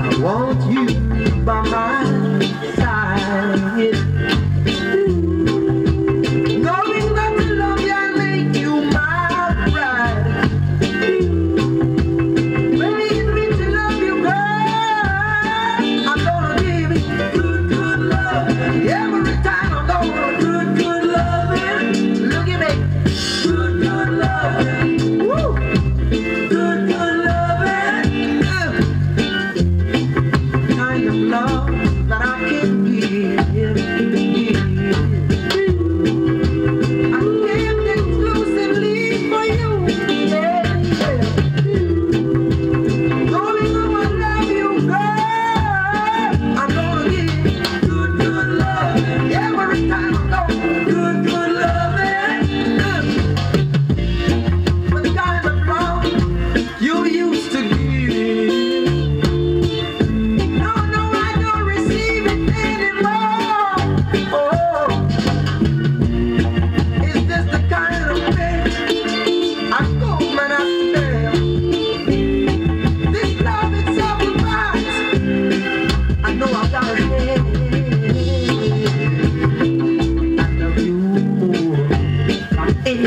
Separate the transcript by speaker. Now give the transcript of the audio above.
Speaker 1: I want you by my